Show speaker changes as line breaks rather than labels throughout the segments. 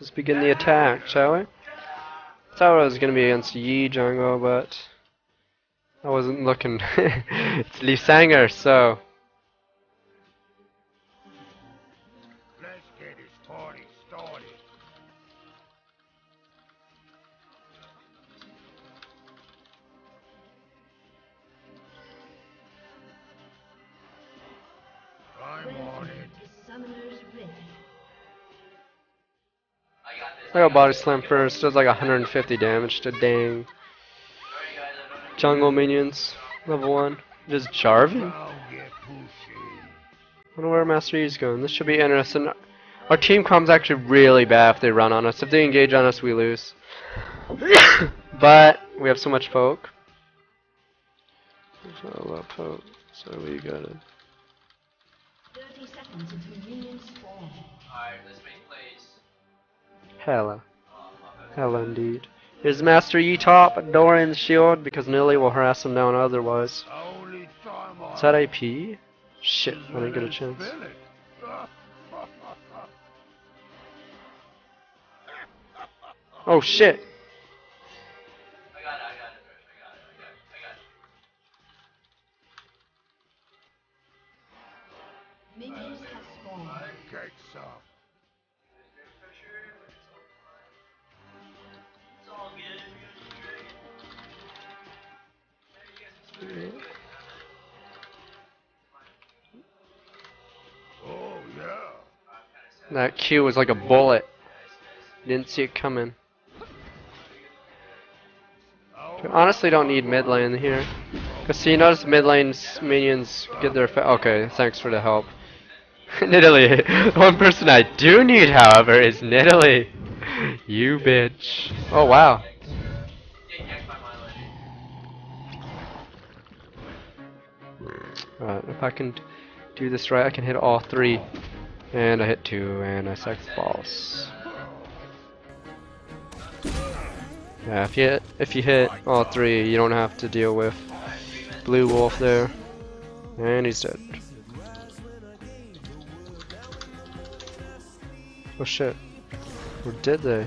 Let's begin the attack, shall we? I Thought it was gonna be against Yi jungle, but I wasn't looking. it's Lee Sanger, so I got body slam first. Does like 150 damage to dang jungle minions. Level one. Just Jarvan.
I'll get pushy.
wonder where Master Yi's going. This should be interesting. Our team comms actually really bad if they run on us. If they engage on us, we lose. but we have so much poke. There's not a lot of poke, so we got Hella. Hella indeed. Is Master Yi top Doran's Shield because Nilly will harass him down otherwise. Is that AP? Shit, I didn't get a chance. Oh shit! That was like a bullet. Didn't see it coming. Honestly, don't need mid lane here. Cause see, notice mid lane's minions get their okay. Thanks for the help. Nidalee. One person I do need, however, is Nidalee. You bitch. Oh wow. If I can do this right, I can hit all three. And I hit two, and I sack balls. Yeah, if you hit, if you hit all three, you don't have to deal with Blue Wolf there. And he's dead. Oh shit. Or did they?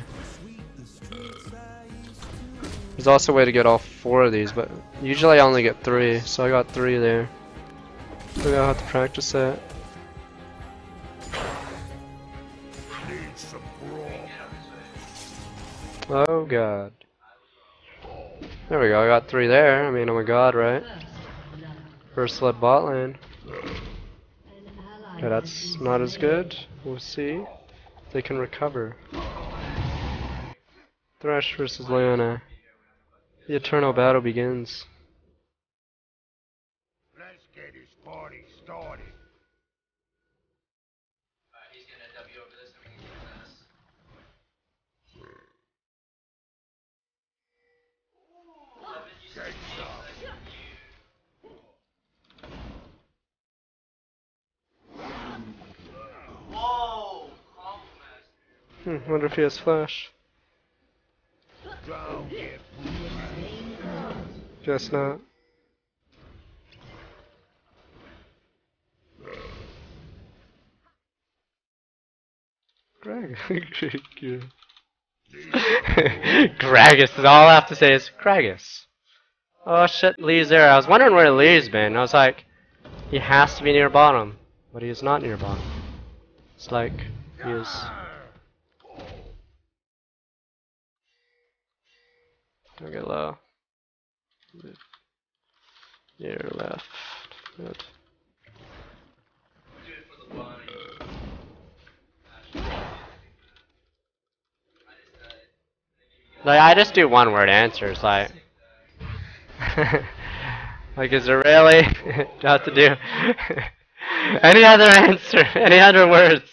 There's also a way to get all four of these, but usually I only get three, so I got three there. Maybe I'll have to practice that. Oh god. There we go, I got three there. I mean, I'm a god, right? First sled bot lane. Okay, that's not as good. We'll see. They can recover. Thresh versus Leona. The eternal battle begins.
Let's get this party started. Get some.
Hmm, wonder if he has flash. Guess not. Greg. Gragas is all I have to say is Gragas. Oh shit, Lee's there. I was wondering where Lee's been. I was like, he has to be near bottom. But he is not near bottom. It's like, he is. Get low. Near left. Good. Like I just do one word answers, like like is there really not to do any other answer, any other words?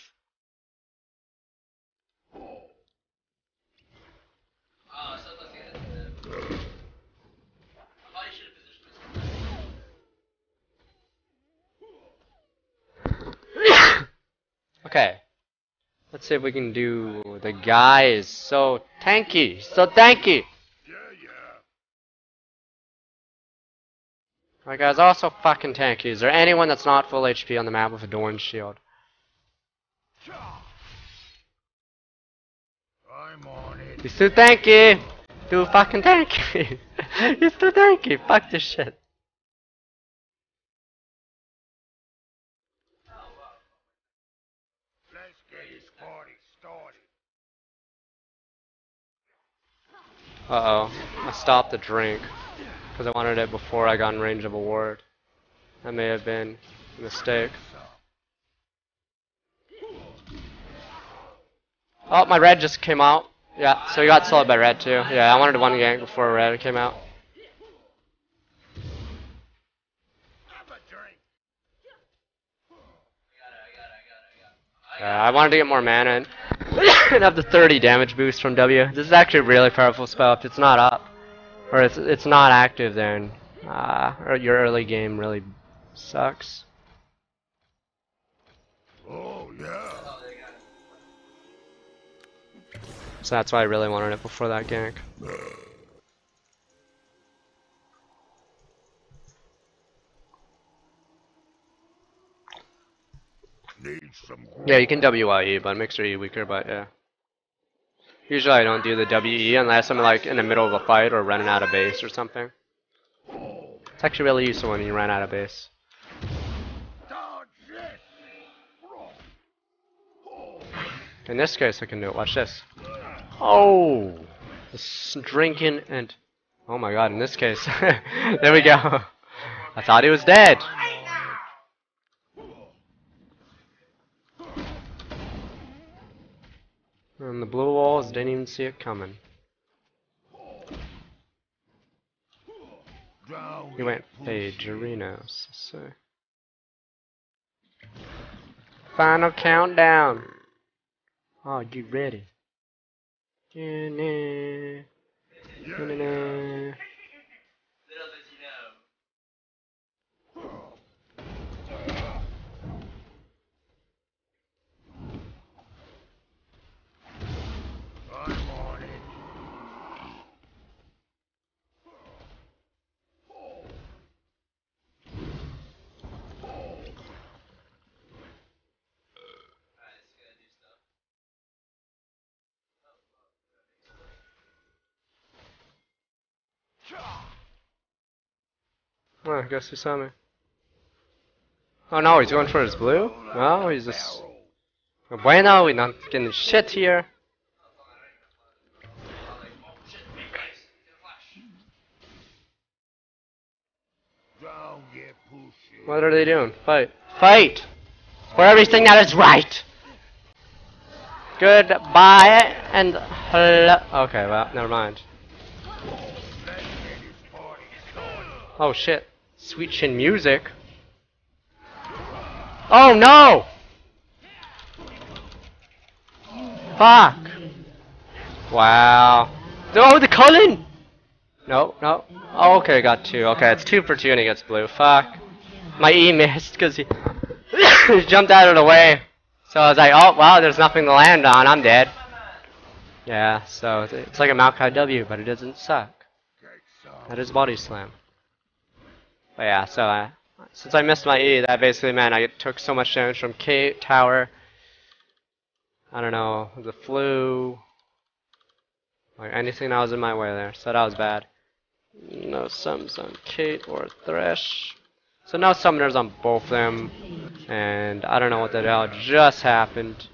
Okay. Let's see if we can do the guy is so tanky, so tanky. My guy's also fucking tanky. Is there anyone that's not full HP on the map with a Doran shield? He's too tanky! Too fucking tanky! He's too tanky! Fuck this shit.
Let's get this party started.
Uh oh. I stopped the drink. Because I wanted it before I got in range of a ward. That may have been a mistake. Oh, my red just came out. Yeah, so he got slowed by red too. Yeah, I wanted one gank before red came out. I wanted to get more mana and, have the 30 damage boost from W. This is actually a really powerful spell if it's not up. Or it's, it's not active then. Uh, your early game really sucks.
Oh, yeah.
So that's why I really wanted it before that gank.
Need some
Yeah, you can WIE, but it makes your E weaker, but yeah. Usually I don't do the WE unless I'm like in the middle of a fight or running out of base or something. It's actually really useful when you run out of base. In this case I can do it, watch this. Oh! This drinking and... Oh my god, in this case. there we go. I thought he was dead. And the blue walls didn't even see it coming. He went Pagerinos. So. Final countdown. Are you ready? Da-na, da-na-na.
I'm on it.
Oh, I guess he saw me. Oh no, he's going for his blue? No, he's just. Bueno, we're not getting shit here. What are they doing? Fight. Fight! For everything that is right! Goodbye and hello. Okay, well, never mind. Oh shit. Sweet chin music. Oh no! Fuck! Wow. Oh, the Cullen! No, no. Oh, okay, got two. Okay, it's two for two and he gets blue. Fuck. My E missed because he he jumped out of the way. So I was like, oh, wow, there's nothing to land on. I'm dead. Yeah, so it's- it's like a Maokai W, but it doesn't suck. That is body slam. But yeah, so I, since I missed my E, that basically meant I took so much damage from Kate, Tower, I don't know, the flu, like anything that was in my way there, so that was bad. No sums on Kate or Thresh. So no summoners on both of them, and I don't know what the hell just happened.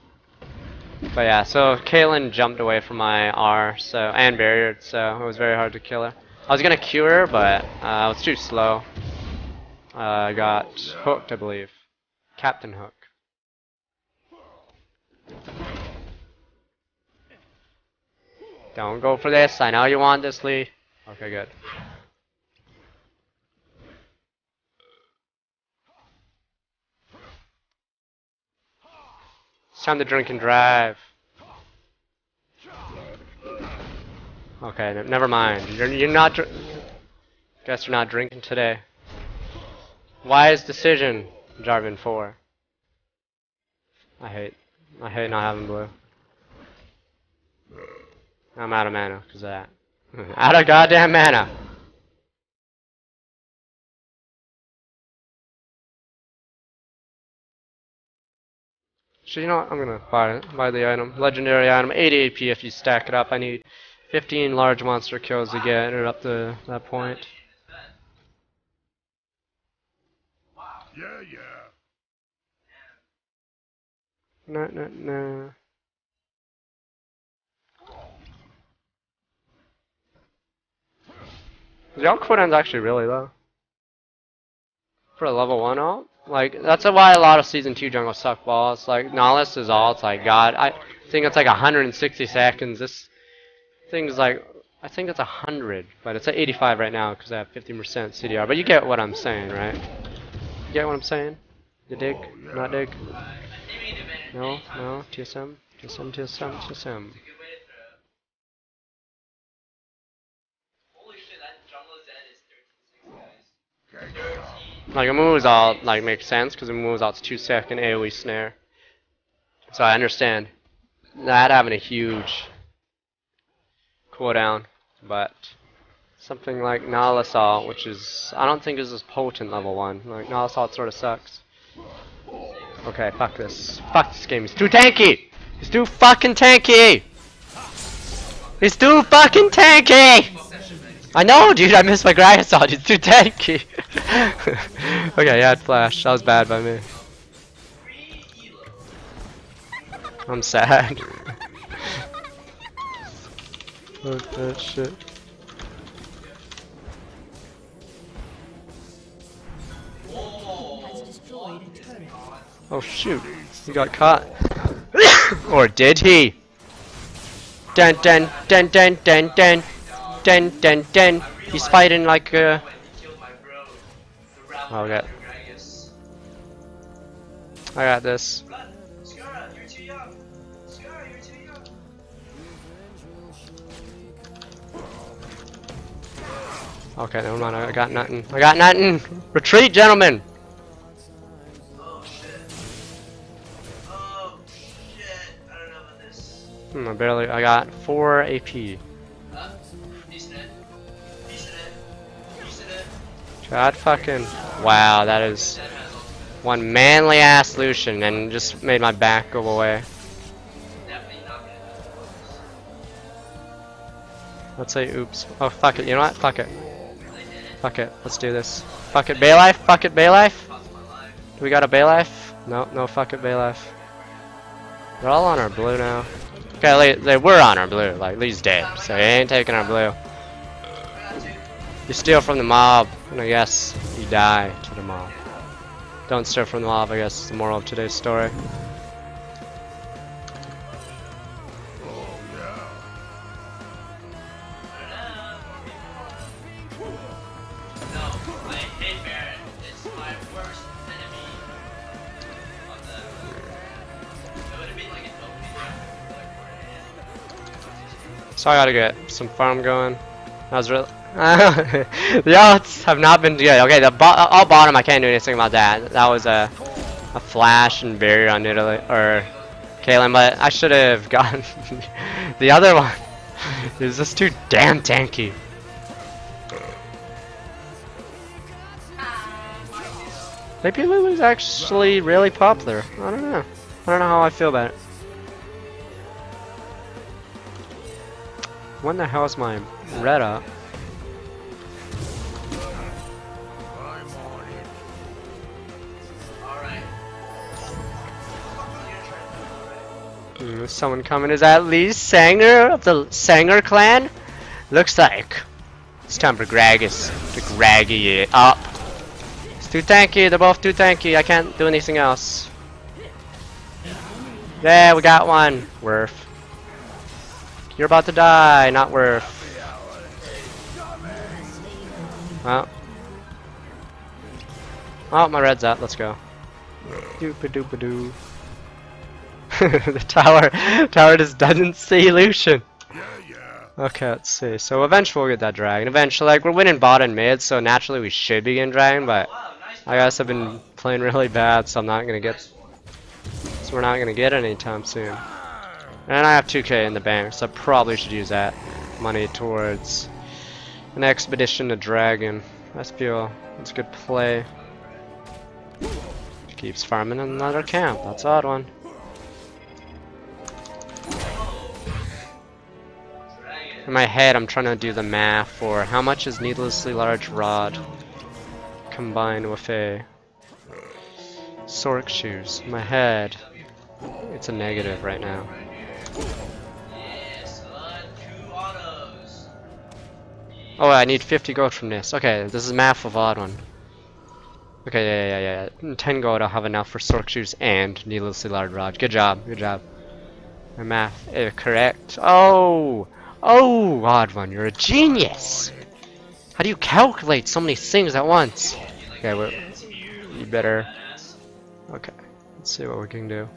But yeah, so Caitlyn jumped away from my R, so and barriered, so it was very hard to kill her. I was gonna cure her, but uh, I was too slow. Uh, I got hooked, I believe. Captain Hook. Don't go for this. I know you want this, Lee. Okay, good. It's time to drink and drive. Okay, never mind. You're you're not. Guess you're not drinking today. Wise decision, Jarvan Four. I hate. I hate not having blue. I'm out of mana because of that. out of goddamn mana. So you know what? I'm gonna buy buy the item. Legendary item, 80 AP if you stack it up. I need 15 large monster kills to get it up to that point.
Yeah, yeah.
No, no, no. The ult cooldown's actually really low. For a level 1 ult? Like, that's why a lot of Season 2 jungle suck balls. Like, Nihilus is it's like, God. I think it's like 160 seconds. This thing's like, I think it's 100, but it's at 85 right now because I have 50% CDR. But you get what I'm saying, right? You get what I'm saying? You oh, dig? Not dig? No, no, TSM, TSM, TSM, TSM. Like Amumu's ult like makes sense because it moves out to two second AoE snare. So I understand that having a huge cooldown, but something like Nihilus which is I don't think is as potent level one. Like Nihilus sort of sucks. Okay, fuck this. Fuck this game. He's too tanky. He's too fucking tanky. He's too fucking tanky. I know, dude. I missed my Gragas out. He's too tanky. okay, yeah, flash. That was bad by me. I'm sad. Fuck that shit. Oh shoot, he got caught. or did he? Dun dun dun dun dun dun dun dun dun. He's fighting like uh Oh, I got. I got this. Okay, never mind. I got nothing. I got nothing. Retreat, gentlemen. Hmm, I barely. I got four AP. God fucking. Wow, that is one manly ass Lucian and just made my back go away. Let's say oops. Oh fuck it. You know what? Fuck it. Fuck it. Let's do this. Fuck it. Baylife. Fuck it. Baylife. Do we got a Baylife? No. No. Fuck it. Baylife. They're all on our blue now. Okay, they, were on our blue. Like Lee's dead, so he ain't taking our blue. You steal from the mob, and I guess you die to the mob. Don't steal from the mob. I guess is the moral of today's story. So I gotta get some farm going. That was really. the odds have not been good. Okay, the bo uh, all bottom I can't do anything about that. That was a a flash and barrier on Italy or Kalen, but I should have gotten the other one. Is just too damn tanky. Maybe Lulu's actually really popular. I don't know. I don't know how I feel about it. When the hell is my red up? Hmm, someone coming? Is that Lee Sanger of the Sanger clan? Looks like it's time for Gragas to Graggy it up. It's too tanky. They're both too tanky. I can't do anything else. There, we got one. Worth. You're about to die, not worth. Well. Oh, my red's out. Let's go. Doopa doopa doo. the tower, tower just doesn't see Lucian. Okay, let's see. So eventually we'll get that dragon. Eventually, like we're winning bot and mid, so naturally we should be getting dragon. But I guess I've been playing really bad, so I'm not gonna get. So we're not gonna get it anytime soon. And I have 2k in the bank, so I probably should use that money towards an expedition to Dragon. That's feel That's a good play. Keeps farming another camp. That's odd one. In my head, I'm trying to do the math for how much is needlessly large rod combined with a soric shoes. My head, it's a negative right now.
Yes, son. Two autos.
Oh, I need 50 gold from this. Okay, this is math of odd one. Okay, yeah, yeah, yeah, yeah. Hmm, 10 gold, I'll have enough for shoes and needlessly large rod. Good job, good job. My math is correct. Oh! Oh, odd one, you're a genius! How do you calculate so many things at once? Okay, well, you better. Okay, let's see what we can do.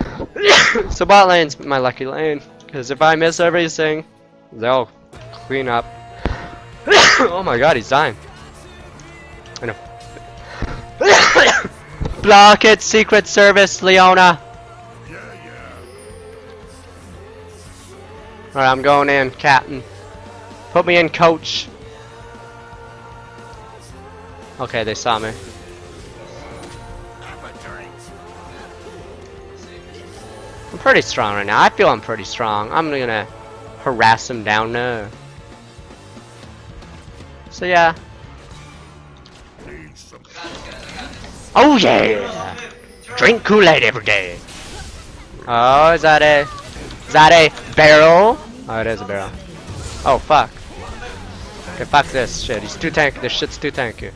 so bot lane's my lucky lane, because if I miss everything, they'll clean up. oh my god, he's dying. I know. Block it, Secret Service, Leona. Alright, I'm going in, Captain. Put me in, Coach. Okay, they saw me. Pretty strong right now. I feel I'm pretty strong. I'm gonna harass him down there. So yeah. Oh yeah! Drink Kool-Aid every day. Oh, is that a, is that a barrel? Oh, it is a barrel. Oh fuck. Okay, fuck this shit. He's too tanky. This shit's too tanky.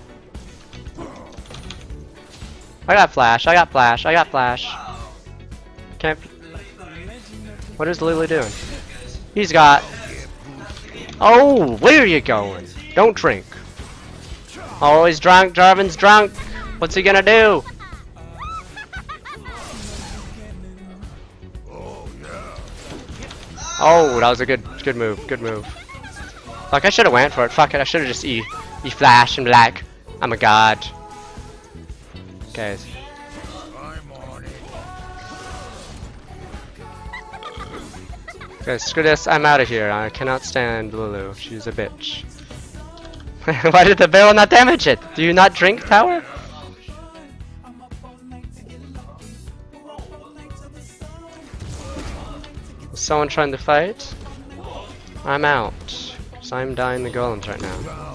I got flash. I got flash. I got flash. Can't. What is Lily doing? He's got. Oh, where are you going? Don't drink. Oh, drunk. Jarvan's drunk. What's he gonna do? Oh, that was a good, good move. Good move. Fuck, I should have went for it. Fuck it. I should have just e, e flash and like, I'm a god. Guys. Guys, screw this. I'm out of here. I cannot stand Lulu. She's a bitch. Why did the barrel not damage it? Do you not drink tower? Is someone trying to fight? I'm out. Cause I'm dying the golems right now.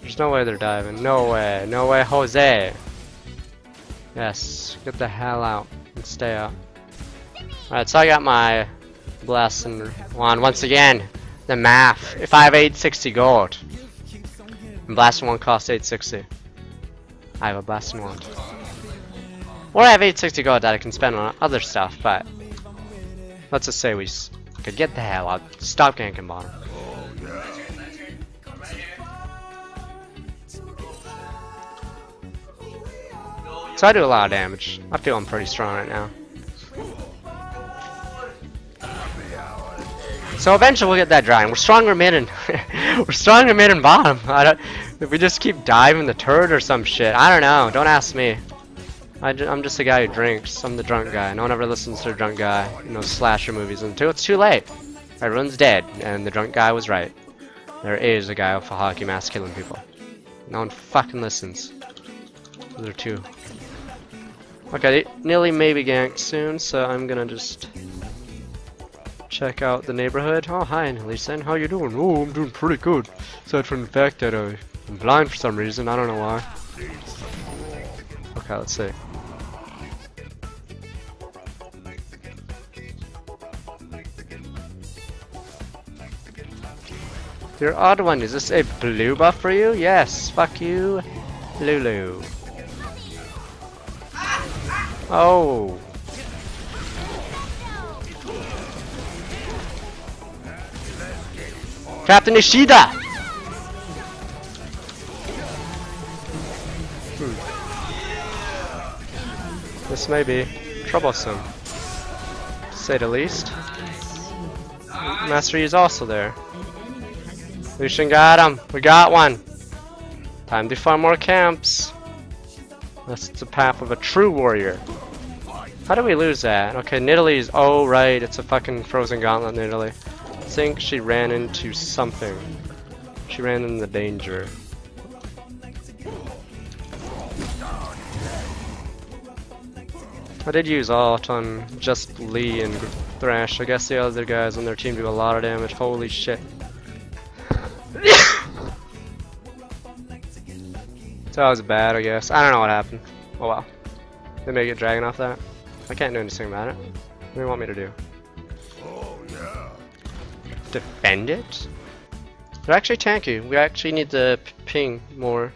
There's no way they're diving. No way. No way, Jose. Yes. Get the hell out and stay out. Alright, so I got my blasting wand once again. The math. If I have 860 gold, and blasting wand costs 860. I have a blasting wand. Or I have 860 gold that I can spend on other stuff, but let's just say we could get the hell out. Stop ganking bottom. So I do a lot of damage. I feel I'm pretty strong right now. So eventually we'll get that dragon. We're stronger mid and we're stronger mid and bottom. I don't. If we just keep diving the turret or some shit, I don't know. Don't ask me. I am just a guy who drinks. I'm the drunk guy. No one ever listens to a drunk guy in those slasher movies until it's too late. Everyone's dead, and the drunk guy was right. There is a guy with a hockey mask killing people. No one fucking listens. Those are two. Okay, Nilly may be ganked soon, so I'm gonna just check out the neighborhood. Oh, hi, Lisa. How you doing? Oh, I'm doing pretty good. Aside from the fact that uh, I'm blind for some reason. I don't know why. Okay, let's see. Your odd one, is this a blue buff for you? Yes, fuck you, Lulu. Oh. Captain Ishida! This may be troublesome, to say the least. Master Yi is also there. Lucian got him. We got one. Time to farm more camps. That's the path of a true warrior. How do we lose that? Okay, Nidalee Oh, right. It's a fucking frozen gauntlet, Nidalee. I think she ran into something. She ran into danger. I did use ult on just Lee and Thresh. I guess the other guys on their team do a lot of damage. Holy shit. so that was bad, I guess. I don't know what happened. Oh well. They may get dragon off that. I can't do anything about it. What do you want me to do?
Oh, yeah.
Defend it? They're actually tanky. We actually need to ping more.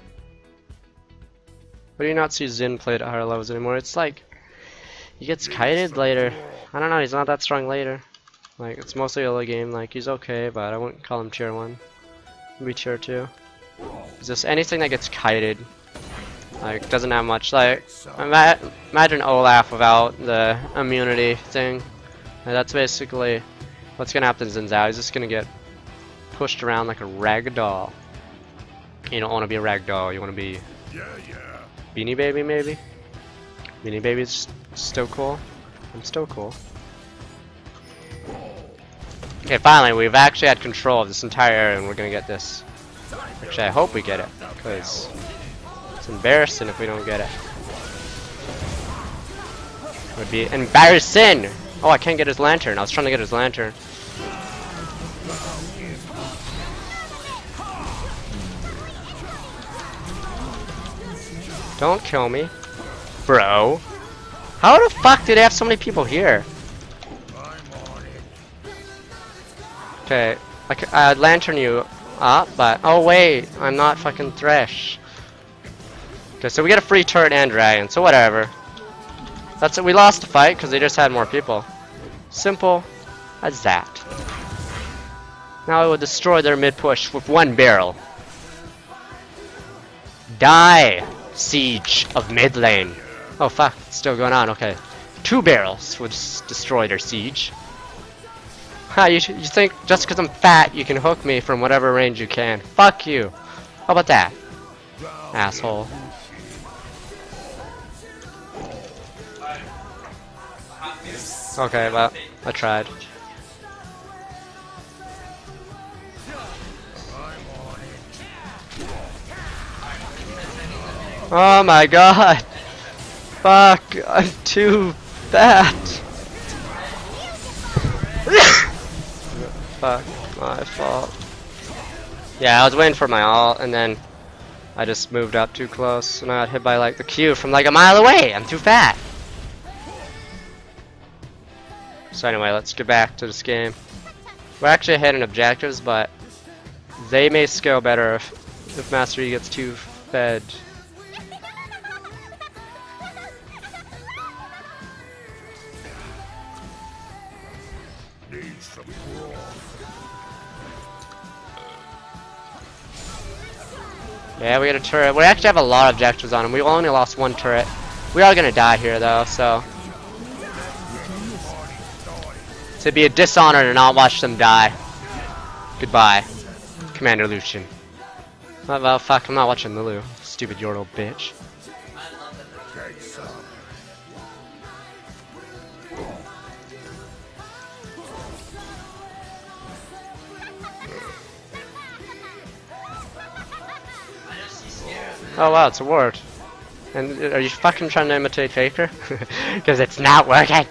Why do you not see Xin play at higher levels anymore? It's like he gets kited later. I don't know. He's not that strong later. Like it's mostly early game. Like he's okay, but I wouldn't call him tier one. Maybe tier two. It's just anything that gets kited. Like doesn't have much. Like ima imagine Olaf without the immunity thing. That's basically what's gonna happen. to Xin Zhao. He's just gonna get pushed around like a rag doll. You don't want to be a rag doll. You want to be. Beanie Baby, maybe? Beanie Baby's still cool. I'm still cool. Okay, finally, we've actually had control of this entire area and we're gonna get this. Actually, I hope we get it, because it's embarrassing if we don't get it. It would be embarrassing! Oh, I can't get his lantern. I was trying to get his lantern. Don't kill me. Bro. How the fuck do they have so many people here? Okay, I I'd lantern you up, but oh wait, I'm not fucking Thresh. Okay, so we get a free turret and dragon, so whatever. That's it. We lost the fight because they just had more people. Simple as that. Now I will destroy their mid push with one barrel. Die, siege of mid lane. Oh fuck, it's still going on. Okay, two barrels would destroy their siege. Ha, you, you think just because I'm fat you can hook me from whatever range you can. Fuck you. How about that? Asshole. Okay, well, I tried. Oh my god! Fuck, I'm too fat! Fuck, my fault. Yeah, I was waiting for my ult, and then I just moved up too close, and I got hit by like the Q from like a mile away! I'm too fat! So anyway, let's get back to this game. We're actually ahead in objectives, but they may scale better if, if Master Yi gets too fed. Yeah, we got a turret. We actually have a lot of objectives on him. We only lost one turret. We are gonna die here though, so. It'd be a dishonor to not watch them die. Goodbye, Commander Lucian. Well, fuck, I'm not watching Lulu. Stupid Yordle bitch. Oh wow, it's a ward. And uh, are you fucking trying to imitate Faker? Because it's not working!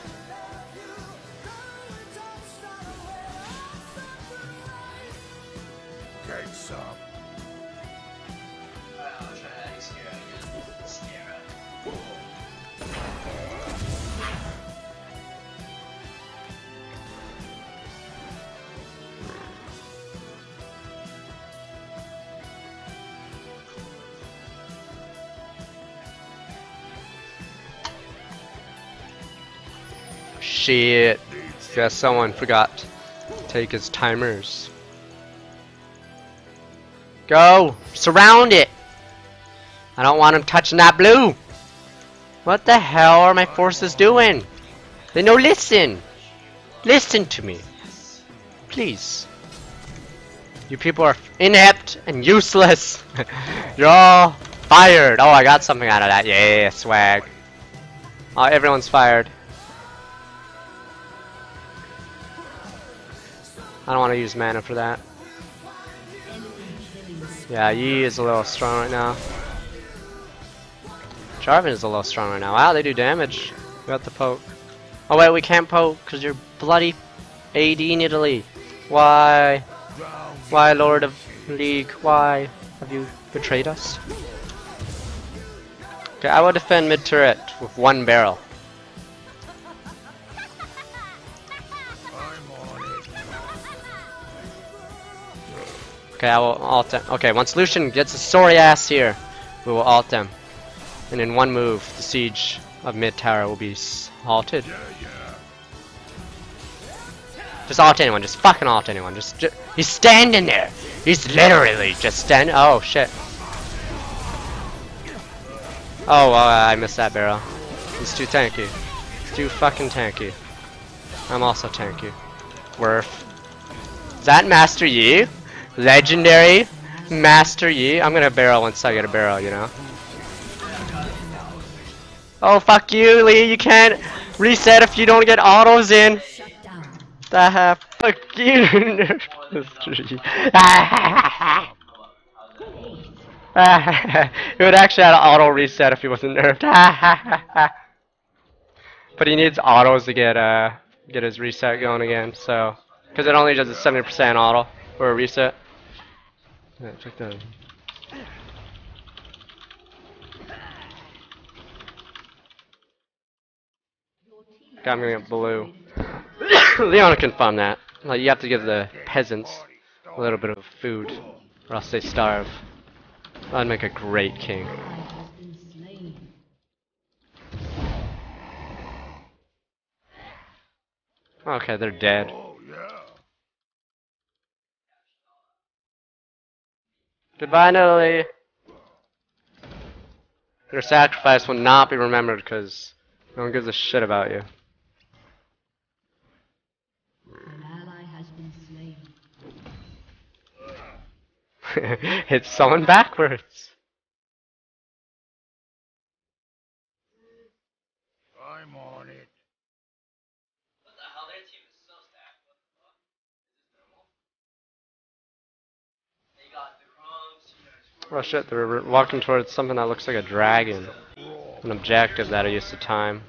Shit. Guess someone forgot to take his timers. Go! Surround it! I don't want him touching that blue! What the hell are my forces doing? They no listen! Listen to me! Please. You people are inept and useless! You're all fired! Oh, I got something out of that. Yeah, swag. Oh, everyone's fired. I don't want to use mana for that. Yeah, Yi is a little strong right now. Jarvan is a little strong right now. Wow, they do damage. We got the poke. Oh wait, we can't poke because you're bloody AD in Italy. Why? Why, Lord of League? Why have you betrayed us? Okay, I will defend mid turret with one barrel. Okay, I will ult them. Okay, once Lucian gets his sorry ass here, we will ult them. And in one move, the siege of mid tower will be halted. Just ult anyone, just fucking ult anyone. Just, ju- he's standing there. He's literally just standing. Oh shit. Oh, well, I missed that barrel. He's too tanky. He's too fucking tanky. I'm also tanky. Worth. Is that Master Yi? Legendary Master Yi? I'm gonna barrel once I get a barrel, you know? Oh, fuck you, Lee. You can't reset if you don't get autos in. The heck? Fuck you. Yi. it would actually have auto reset if he wasn't nerfed. but he needs autos to get uh get his reset going again. So, because it only does a 70% auto or a reset. Yeah, check that. Got me a blue. Leona confirmed that. Like, you have to give the peasants a little bit of food, or else they starve. That'd make a great king. Okay, they're dead.
Oh, yeah.
Goodbye. Your sacrifice will not be remembered because no one gives a shit about you.
An ally has been slain.
Hit someone backwards.
I'm on it.
What the hell? Their team is so stacked. What the fuck? Is this normal? They got the Crumbs,
Oh shit, they're walking towards something that looks like a dragon. An objective that I used to time.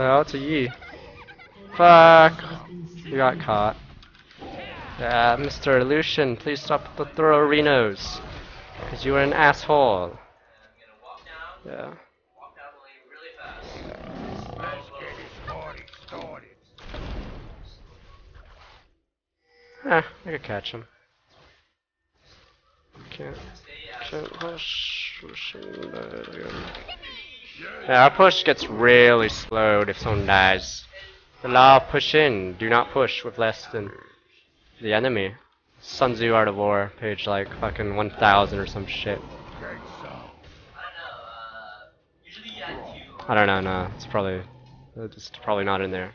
Hell? It's a Yi. Fuck. You got caught. Yeah, Mr. Lucian, please stop the throw Renos. Because you are an asshole. Yeah. Eh, I could catch him. Can't. Can't pushing, but again. Yeah, our push gets really slowed if someone dies. Law of push in. Do not push with less than the enemy. Sun Tzu Art of War, page like fucking 1000 or some shit.
I don't know.
No. It's probably. It's probably not in there.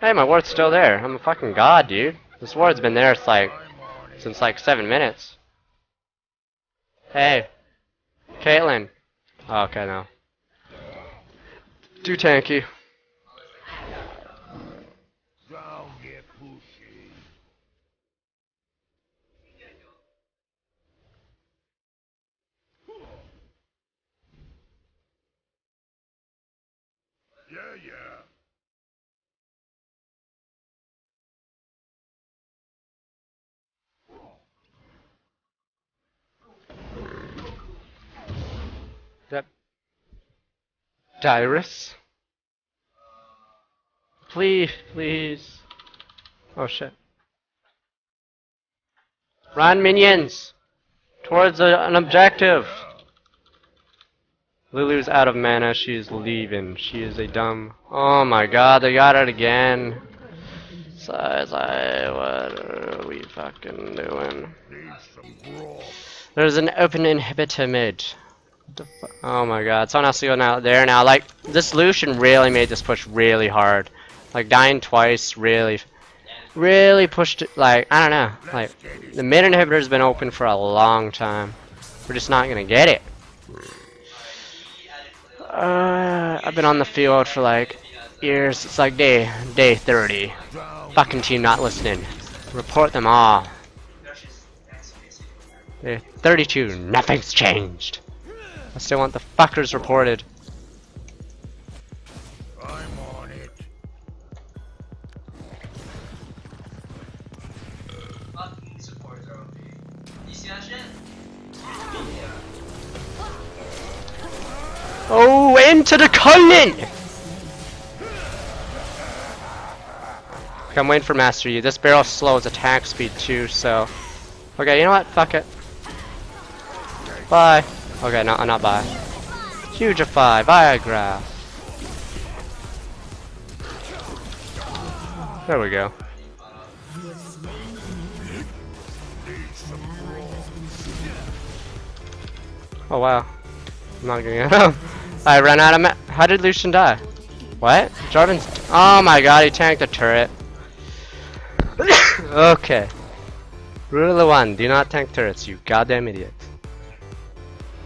Hey, my ward's still there. I'm a fucking god, dude. This ward's been there it's like since like seven minutes. Hey, Caitlyn. Okay, now. Too tanky.
Drown get pushy. Yeah, yeah.
Yep. Dyrus. Please, please. Oh shit. Run, minions! Towards a, an objective! Lulu's out of mana, she's leaving. She is a dumb. Oh my god, they got it again. Size, I, what are we fucking doing? There's an open inhibitor mid. Oh my god, someone has to go now there now. Like, this Lucian really made this push really hard. Like, dying twice really, really pushed it, like, I don't know. Like, the mid inhibitor's been open for a long time. We're just not gonna get it. Uh, I've been on the field for like years. It's like day, day 30. Fucking team not listening. Report them all. Day 32, nothing's changed. I still want the fuckers reported.
I'm on it.
Fucking supporters are You see that shit?
Oh, into the! Okay, I'm waiting for Master Yi. This barrel slows attack speed too, so... Okay, you know what? Fuck it. Bye. Okay, no, not bye. Hugify, Viagra. There we go. Oh wow. I'm not gonna I ran out of ma- How did Lucian die? What? Jarvan's- Oh my god, he tanked a turret. okay. Rule of the one, do not tank turrets, you goddamn idiot.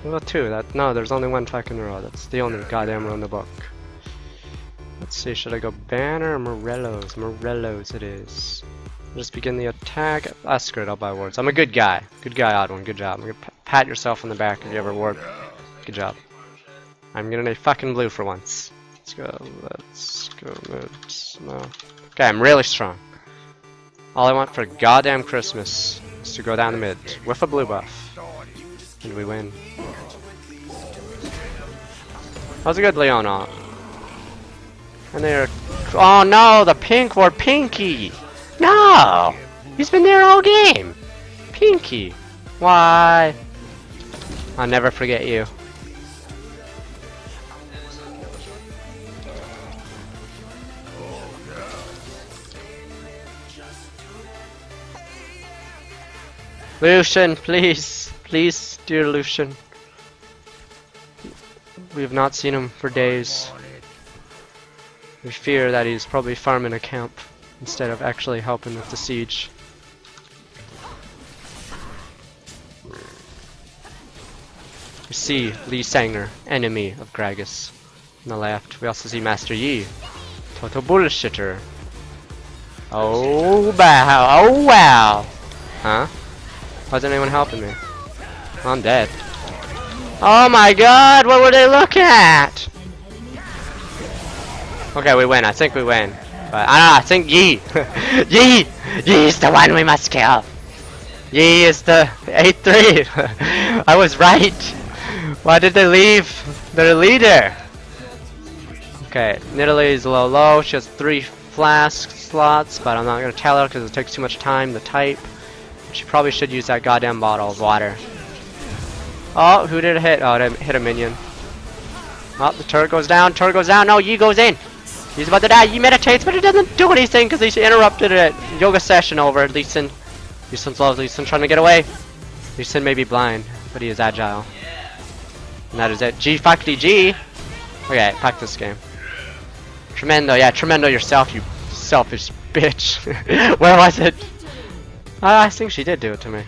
Rule two, that- no, there's only one fucking row. That's the only goddamn rule in the book. Let's see, should I go banner or Morellos? Morellos it is. Just begin the attack. Ah, screw it, I'll buy wards. I'm a good guy. Good guy, Oddone. Good job. I'm gonna pat yourself on the back if you ever ward. Good job. I'm getting a fucking blue for once. Let's go. Let's go. Let's, no. Okay, I'm really strong. All I want for goddamn Christmas is to go down the mid with a blue buff, and we win. Was a good Leon ult. And they're. Oh no, the pink ward Pinky! No! He's been there all game! Pinky! Why? I'll never forget you. Lucian, please. Please, dear Lucian. We have not seen him for days. We fear that he's probably farming a camp instead of actually helping with the siege. We see Lee Sanger, enemy of Gragas. On the left, we also see Master Yi, total bullshitter. Oh wow! Oh wow! Huh? Why isn't anyone helping me? I'm dead. Oh my god! What were they looking at? Okay, we win. I think we win. But I don't know. I think Yi, Yi, Yi is the one we must kill. Yi is the 8-3. I was right. Why did they leave their leader? Okay, Nidalee is low low. She has three flask slots, but I'm not gonna tell her because it takes too much time to type. She probably should use that goddamn bottle of water. Oh, who did it hit? Oh, it hit a minion. Oh, the turret goes down. Turret goes down. No, Yi goes in. He's about to die. Yi meditates, but it doesn't do anything because he's interrupted it. Yoga session over. Lee Sin. Lee Sin's low. Lee Sin trying to get away. Lee Sin may be blind, but he is agile. And that is it. G fuck G. Okay, fuck this game. Tremendo, yeah, Tremendo yourself, you selfish bitch. Where was it? Uh, I think she did do it to me.